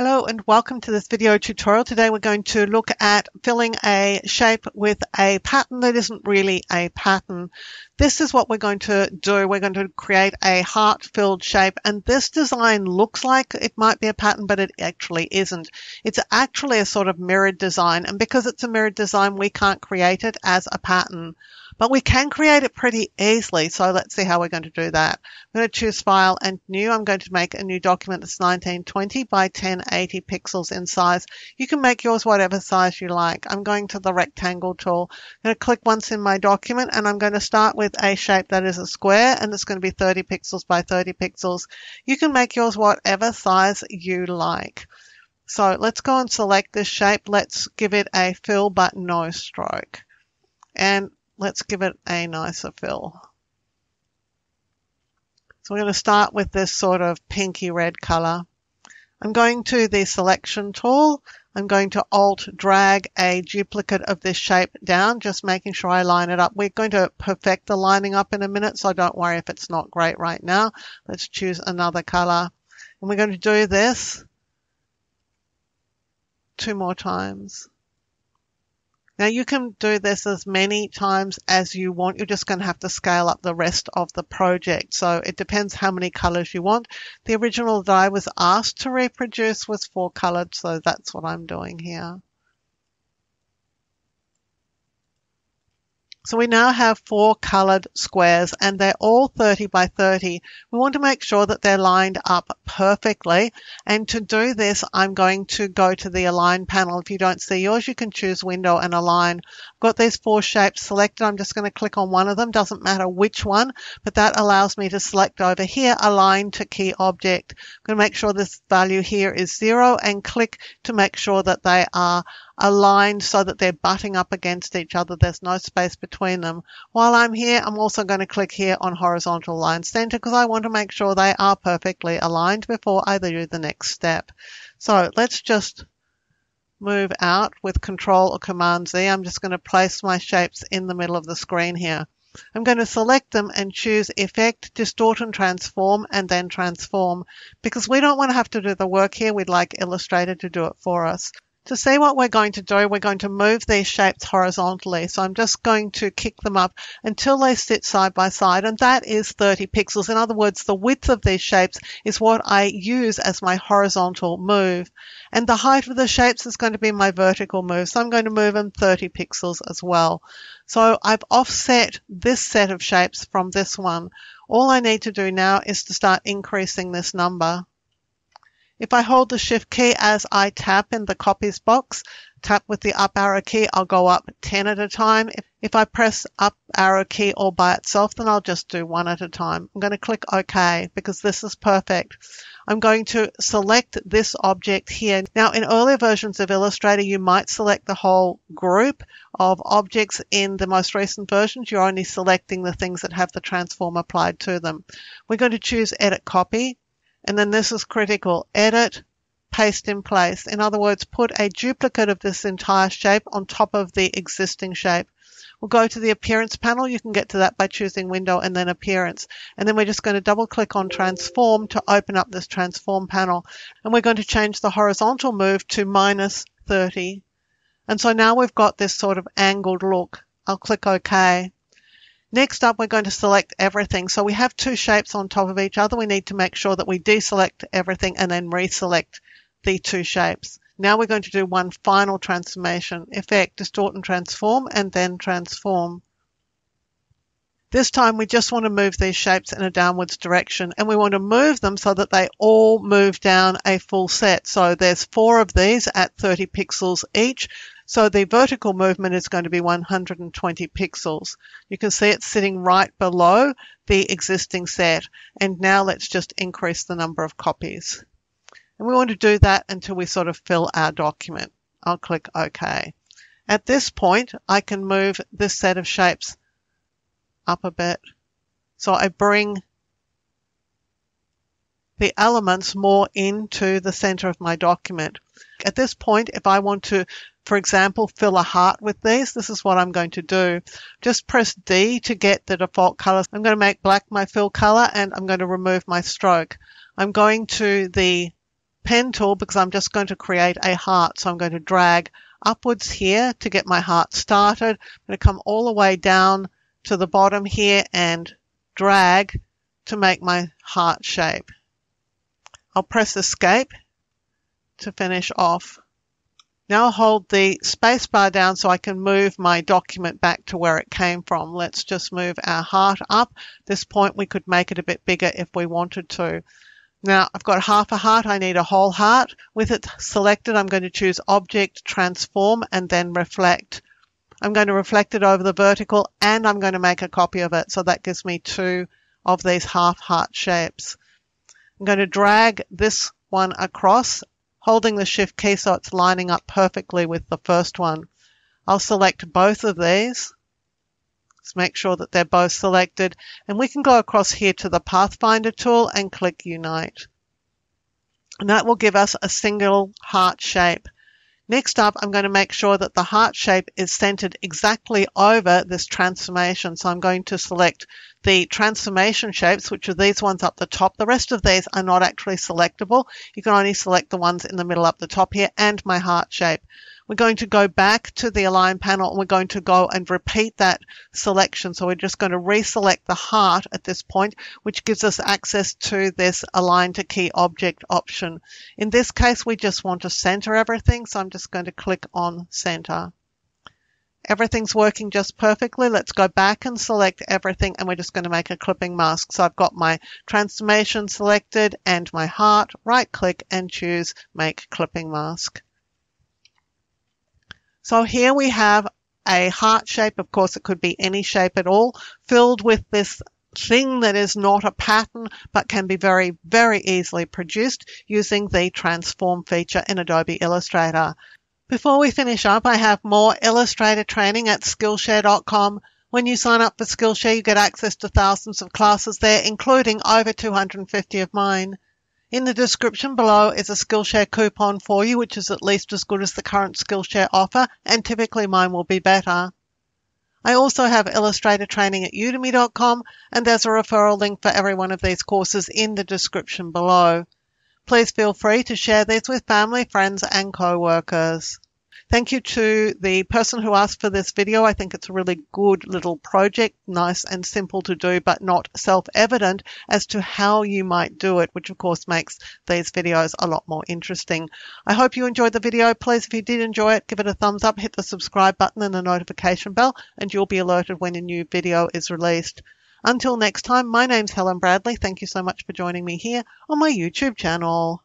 Hello and welcome to this video tutorial. Today we're going to look at filling a shape with a pattern that isn't really a pattern. This is what we're going to do. We're going to create a heart-filled shape and this design looks like it might be a pattern but it actually isn't. It's actually a sort of mirrored design and because it's a mirrored design we can't create it as a pattern. But we can create it pretty easily. So let's see how we're going to do that. I'm going to choose File and New. I'm going to make a new document that's 1920 by 1080 pixels in size. You can make yours whatever size you like. I'm going to the Rectangle tool. I'm going to click once in my document and I'm going to start with a shape that is a square and it's going to be 30 pixels by 30 pixels. You can make yours whatever size you like. So let's go and select this shape. Let's give it a fill but no stroke. And let's give it a nicer fill. So we're going to start with this sort of pinky red color. I'm going to the selection tool. I'm going to alt drag a duplicate of this shape down, just making sure I line it up. We're going to perfect the lining up in a minute, so don't worry if it's not great right now. Let's choose another color. And we're going to do this two more times. Now you can do this as many times as you want. You're just going to have to scale up the rest of the project. So it depends how many colors you want. The original that I was asked to reproduce was four colored, so that's what I'm doing here. So we now have four colored squares and they're all 30 by 30. We want to make sure that they're lined up perfectly. And to do this, I'm going to go to the align panel. If you don't see yours, you can choose window and align. I've got these four shapes selected. I'm just going to click on one of them. Doesn't matter which one, but that allows me to select over here, align to key object. I'm going to make sure this value here is zero and click to make sure that they are aligned so that they're butting up against each other. There's no space between them. While I'm here, I'm also going to click here on horizontal align center because I want to make sure they are perfectly aligned before I do the next step. So let's just move out with control or command Z. I'm just going to place my shapes in the middle of the screen here. I'm going to select them and choose Effect, Distort and Transform, and then Transform. Because we don't want to have to do the work here, we'd like Illustrator to do it for us. To see what we're going to do, we're going to move these shapes horizontally. So I'm just going to kick them up until they sit side by side, and that is 30 pixels. In other words, the width of these shapes is what I use as my horizontal move. And the height of the shapes is going to be my vertical move. So I'm going to move them 30 pixels as well. So I've offset this set of shapes from this one. All I need to do now is to start increasing this number. If I hold the shift key as I tap in the copies box, tap with the up arrow key, I'll go up 10 at a time. If, I press up arrow key all by itself, then I'll just do one at a time. I'm going to click OK because this is perfect. I'm going to select this object here. Now, in earlier versions of Illustrator, you might select the whole group of objects. In the most recent versions, you're only selecting the things that have the transform applied to them. We're going to choose Edit Copy. And then this is critical. Edit, paste in place. In other words, put a duplicate of this entire shape on top of the existing shape. We'll go to the appearance panel. You can get to that by choosing window and then appearance. And then we're just going to double click on transform to open up this transform panel. And we're going to change the horizontal move to minus 30. And so now we've got this sort of angled look. I'll click OK. Next up, we're going to select everything. So we have two shapes on top of each other. We need to make sure that we deselect everything and then reselect the two shapes. Now we're going to do one final transformation, effect, distort and transform, and then transform. This time we just want to move these shapes in a downwards direction and we want to move them so that they all move down a full set. So there's four of these at 30 pixels each. So the vertical movement is going to be 120 pixels. You can see it's sitting right below the existing set. And now let's just increase the number of copies. And we want to do that until we sort of fill our document. I'll click OK. At this point, I can move this set of shapes up a bit. So I bring the elements more into the center of my document. At this point, if I want to for example, fill a heart with these. This is what I'm going to do. Just press D to get the default colors. I'm going to make black my fill color and I'm going to remove my stroke. I'm going to the pen tool because I'm just going to create a heart. So I'm going to drag upwards here to get my heart started. I'm going to come all the way down to the bottom here and drag to make my heart shape. I'll press escape to finish off. Now I'll hold the spacebar down so I can move my document back to where it came from. Let's just move our heart up. this point we could make it a bit bigger if we wanted to. Now I've got half a heart, I need a whole heart. With it selected, I'm going to choose Object, Transform, and then Reflect. I'm going to reflect it over the vertical and I'm going to make a copy of it. So that gives me two of these half heart shapes. I'm going to drag this one across, holding the shift key so it's lining up perfectly with the first one. I'll select both of these. Let's make sure that they're both selected. And we can go across here to the Pathfinder tool and click Unite. And that will give us a single heart shape. Next up, I'm going to make sure that the heart shape is centered exactly over this transformation. So I'm going to select the transformation shapes, which are these ones up the top. The rest of these are not actually selectable. You can only select the ones in the middle up the top here and my heart shape. We're going to go back to the align panel and we're going to go and repeat that selection. So we're just going to reselect the heart at this point, which gives us access to this align to key object option. In this case, we just want to center everything. So I'm just going to click on center. Everything's working just perfectly. Let's go back and select everything and we're just going to make a clipping mask. So I've got my transformation selected and my heart. Right click and choose make clipping mask. So here we have a heart shape. Of course, it could be any shape at all, filled with this thing that is not a pattern but can be very, very easily produced using the transform feature in Adobe Illustrator. Before we finish up, I have more Illustrator training at Skillshare.com. When you sign up for Skillshare, you get access to thousands of classes there, including over 250 of mine. In the description below is a Skillshare coupon for you, which is at least as good as the current Skillshare offer, and typically mine will be better. I also have Illustrator training at udemy.com, and there's a referral link for every one of these courses in the description below. Please feel free to share these with family, friends, and co-workers. Thank you to the person who asked for this video. I think it's a really good little project, nice and simple to do, but not self-evident as to how you might do it, which of course makes these videos a lot more interesting. I hope you enjoyed the video. Please, if you did enjoy it, give it a thumbs up, hit the subscribe button and the notification bell, and you'll be alerted when a new video is released. Until next time, my name's Helen Bradley. Thank you so much for joining me here on my YouTube channel.